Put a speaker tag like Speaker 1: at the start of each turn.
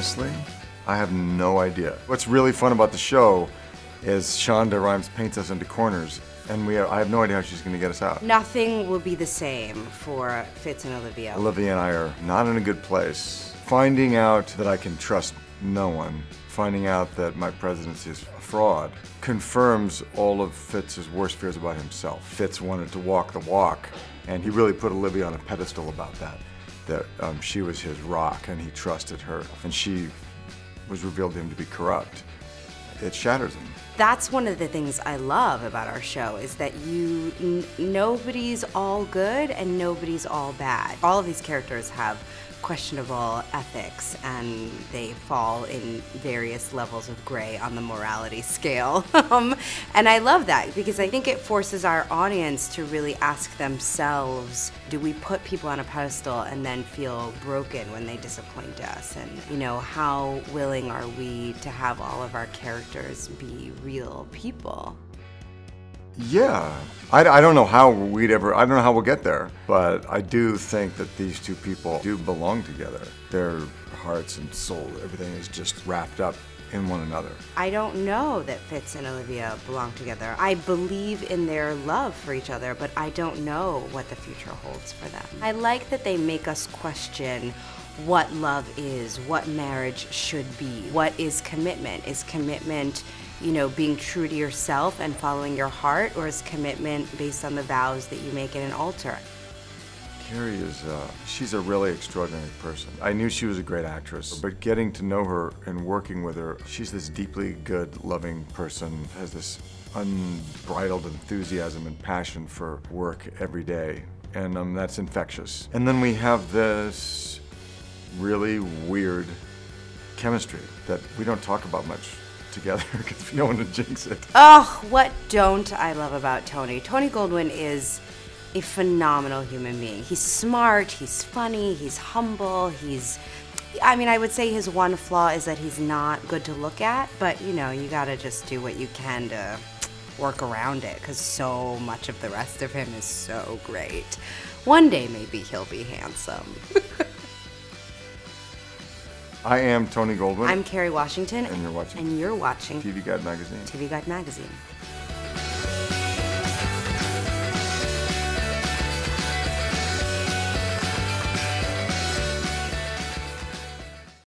Speaker 1: Honestly, I have no idea. What's really fun about the show is Shonda Rhimes paints us into corners, and we I have no idea how she's going to get us out.
Speaker 2: Nothing will be the same for Fitz and Olivia.
Speaker 1: Olivia and I are not in a good place. Finding out that I can trust no one, finding out that my presidency is a fraud, confirms all of Fitz's worst fears about himself. Fitz wanted to walk the walk, and he really put Olivia on a pedestal about that. That um, she was his rock, and he trusted her, and she was revealed to him to be corrupt. It shatters him.
Speaker 2: That's one of the things I love about our show is that you nobody's all good and nobody's all bad. All of these characters have questionable ethics and they fall in various levels of gray on the morality scale. um, and I love that because I think it forces our audience to really ask themselves do we put people on a pedestal and then feel broken when they disappoint us? And, you know, how willing are we to have all of our characters be real people?
Speaker 1: Yeah. I, I don't know how we'd ever, I don't know how we'll get there, but I do think that these two people do belong together. Their hearts and soul, everything is just wrapped up in one another.
Speaker 2: I don't know that Fitz and Olivia belong together. I believe in their love for each other, but I don't know what the future holds for them. I like that they make us question what love is, what marriage should be, what is commitment. Is commitment, you know, being true to yourself and following your heart, or is commitment based on the vows that you make at an altar?
Speaker 1: Kerry is, uh, she's a really extraordinary person. I knew she was a great actress, but getting to know her and working with her, she's this deeply good, loving person, has this unbridled enthusiasm and passion for work every day, and um, that's infectious. And then we have this really weird chemistry that we don't talk about much together because we don't want to jinx it.
Speaker 2: Oh, what don't I love about Tony? Tony Goldwyn is a phenomenal human being. He's smart, he's funny, he's humble, he's I mean, I would say his one flaw is that he's not good to look at, but you know, you gotta just do what you can to work around it because so much of the rest of him is so great. One day, maybe he'll be handsome.
Speaker 1: I am Tony Goldwyn.
Speaker 2: I'm Kerry Washington.
Speaker 1: And you're watching
Speaker 2: And you're watching
Speaker 1: TV Guide Magazine.
Speaker 2: TV Guide Magazine.